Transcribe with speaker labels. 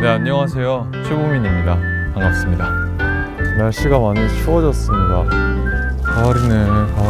Speaker 1: 네 안녕하세요. 최보민입니다. 반갑습니다. 날씨가 많이 추워졌습니다. 가을이네 가을.